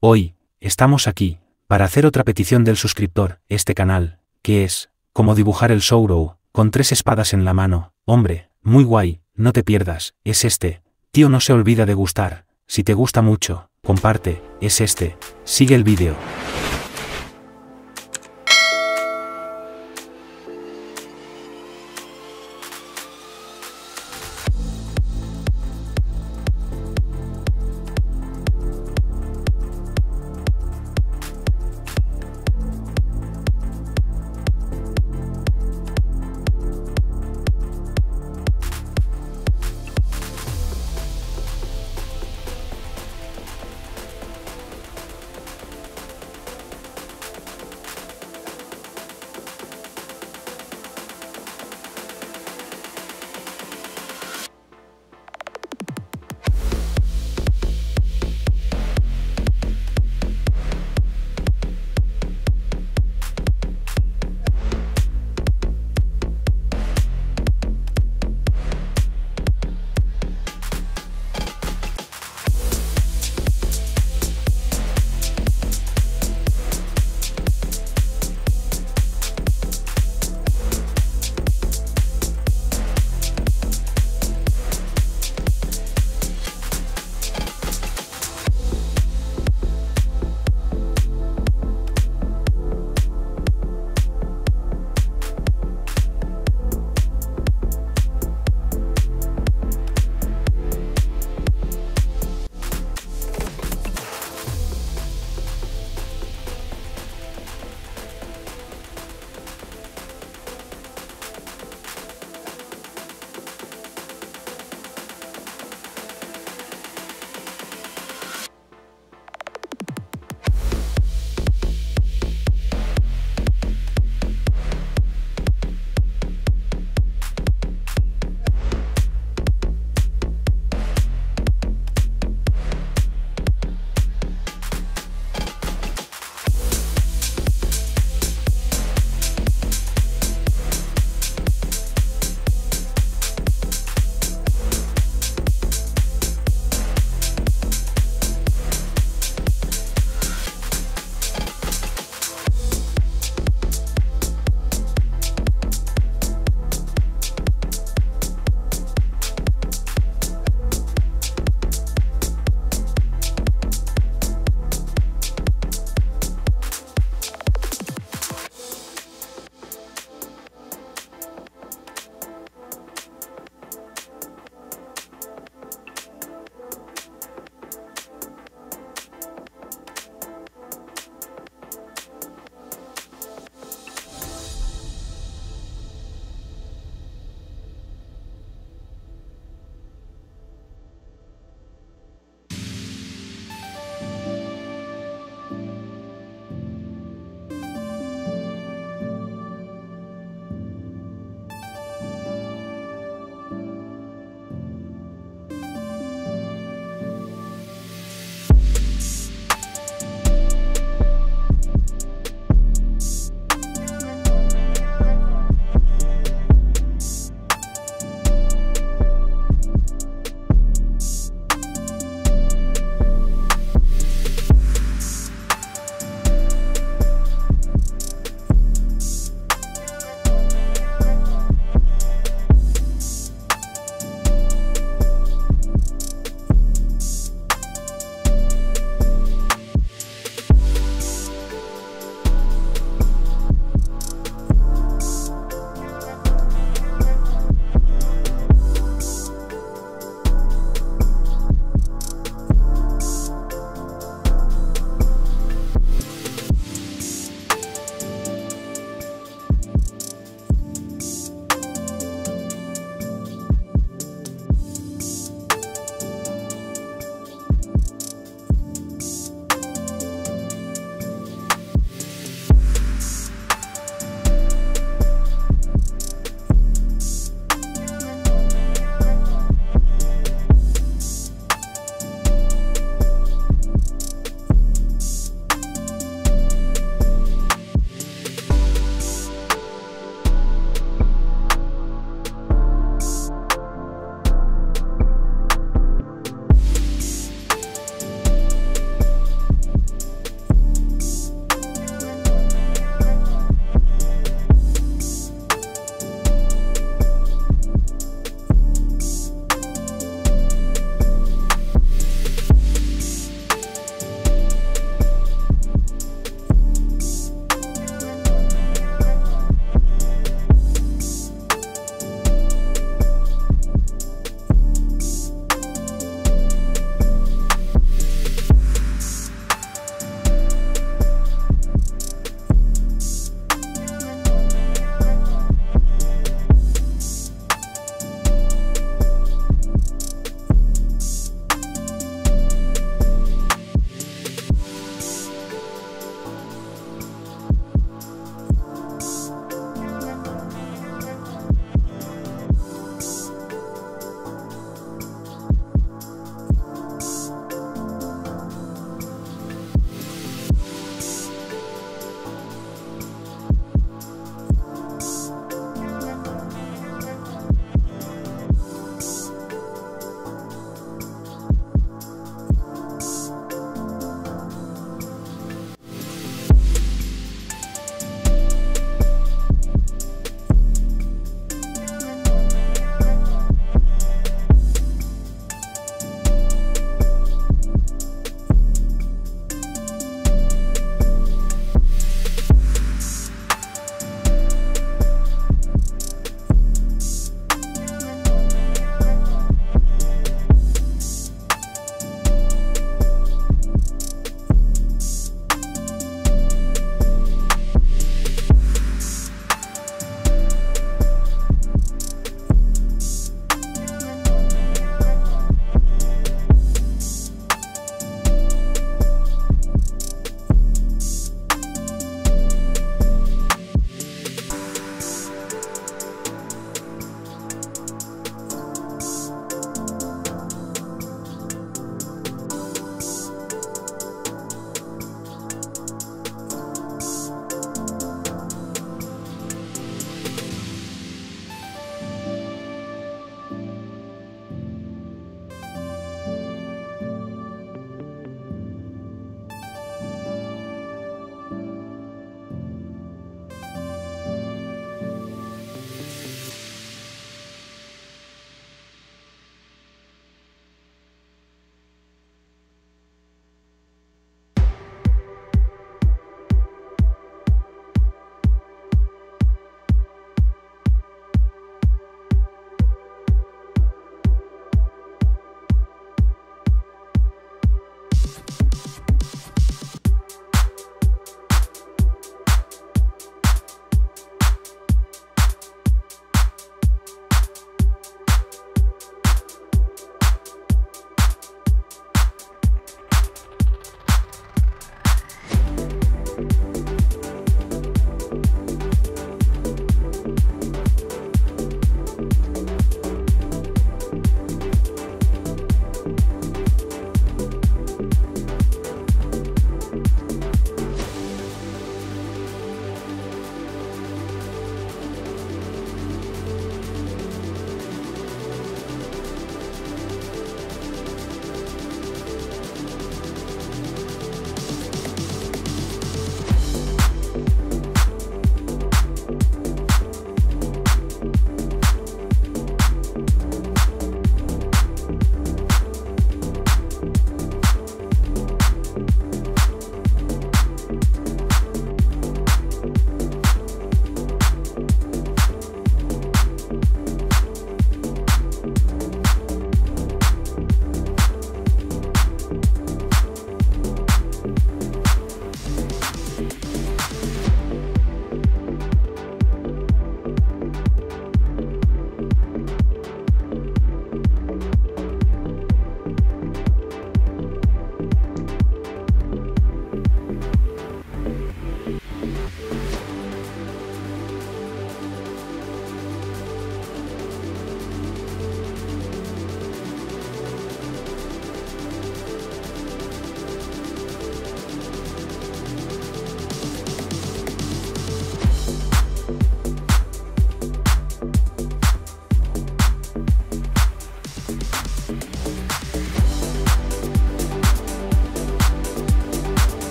Hoy, estamos aquí, para hacer otra petición del suscriptor, este canal, que es, como dibujar el Souro, con tres espadas en la mano, hombre, muy guay, no te pierdas, es este, tío no se olvida de gustar, si te gusta mucho, comparte, es este, sigue el vídeo.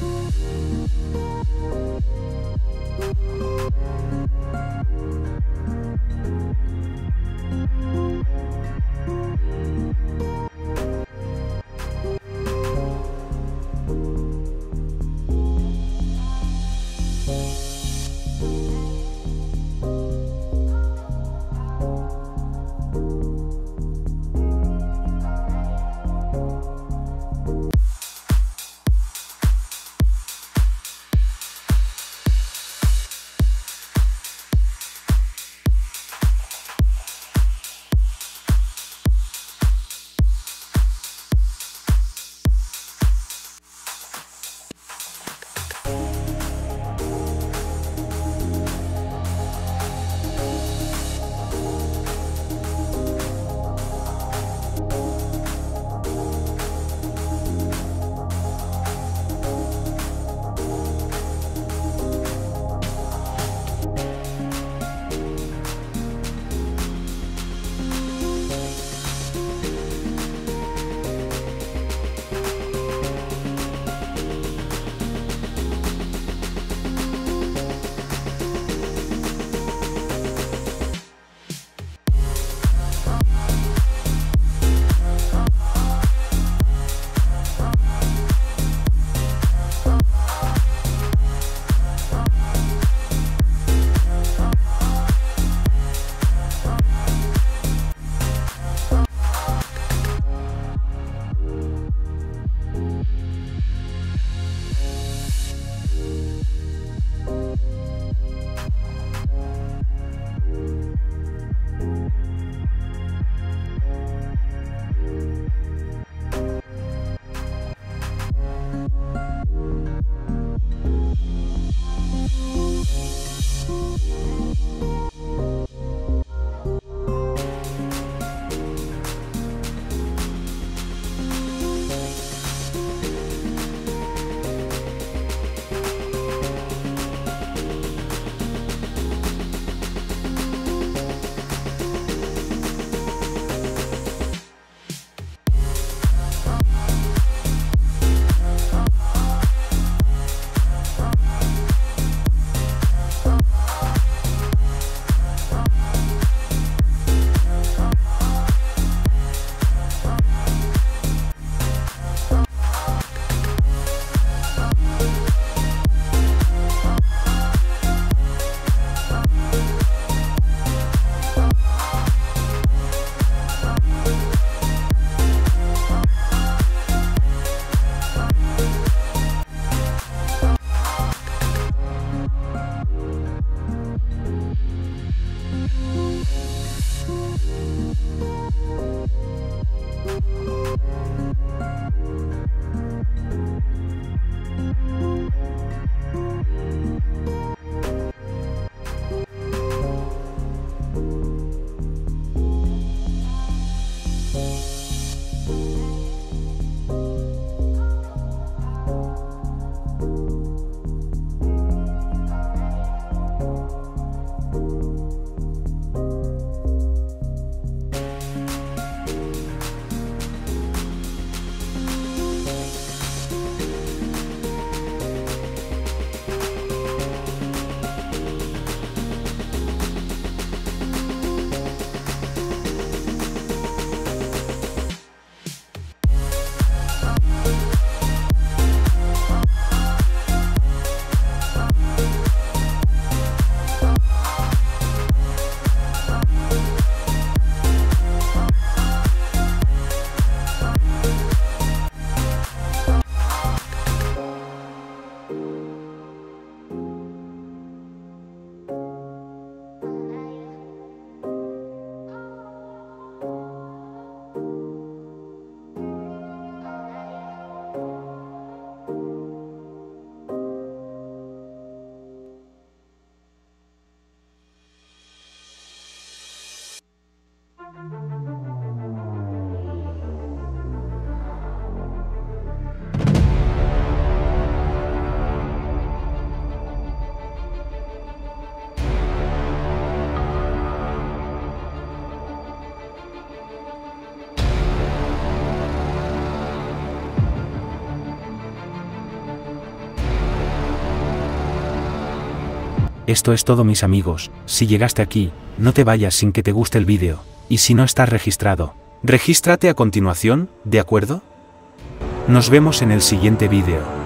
Música Esto es todo mis amigos, si llegaste aquí, no te vayas sin que te guste el vídeo, y si no estás registrado, regístrate a continuación, ¿de acuerdo? Nos vemos en el siguiente vídeo.